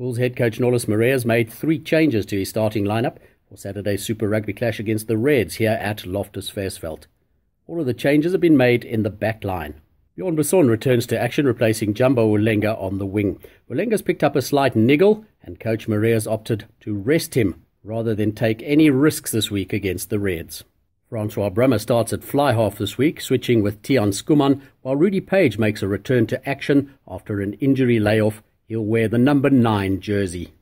Bulls head coach Nollis Marais made three changes to his starting lineup for Saturday's Super Rugby clash against the Reds here at Loftus Versfeld. All of the changes have been made in the back line. Bjorn Basson returns to action, replacing Jamba Ulengo on the wing. Ulengo's picked up a slight niggle, and coach Marais opted to rest him rather than take any risks this week against the Reds. Francois Brummer starts at fly half this week, switching with Tiaan Schoeman, while Rudy Paige makes a return to action after an injury layoff. He'll wear the number 9 jersey.